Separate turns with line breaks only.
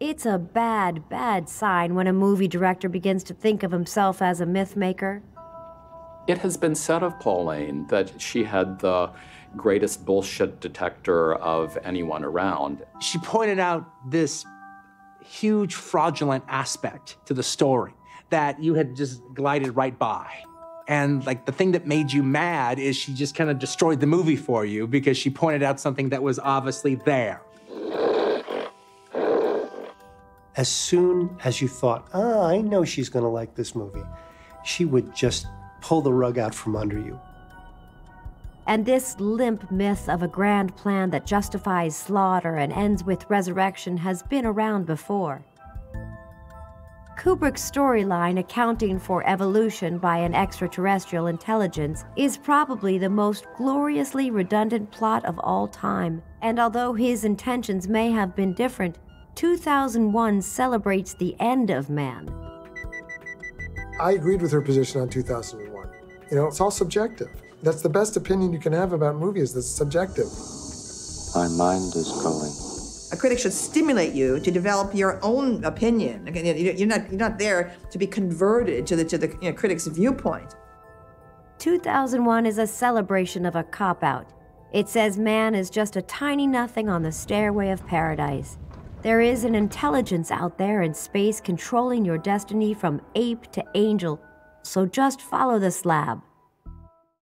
It's a bad, bad sign when a movie director begins to think of himself as a myth maker.
It has been said of Pauline that she had the greatest bullshit detector of anyone around.
She pointed out this huge fraudulent aspect to the story that you had just glided right by. And like the thing that made you mad is she just kind of destroyed the movie for you because she pointed out something that was obviously there.
As soon as you thought, ah, I know she's going to like this movie, she would just pull the rug out from under you.
And this limp myth of a grand plan that justifies slaughter and ends with resurrection has been around before. Kubrick's storyline accounting for evolution by an extraterrestrial intelligence is probably the most gloriously redundant plot of all time, and although his intentions may have been different, 2001 celebrates the end of man.
I agreed with her position on 2001. You know, it's all subjective. That's the best opinion you can have about movies that's subjective.
My mind is going.
A critic should stimulate you to develop your own opinion. You're not, you're not there to be converted to the, to the you know, critic's viewpoint.
2001 is a celebration of a cop out. It says man is just a tiny nothing on the stairway of paradise. There is an intelligence out there in space controlling your destiny from ape to angel, so just follow the slab.